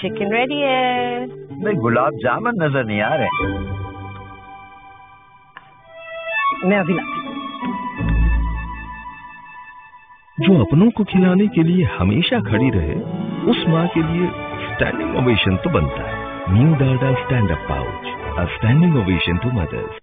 Chicken ready है नहीं गुलाब जामुन नज़र नहीं आ रहे मैं अभी लाती जो अपनों को खिलाने के लिए हमेशा खड़ी रहे उस माँ के लिए स्टैंडिंग ओवेशन तो बनता है। New data stand up pouch a standing ovation to mothers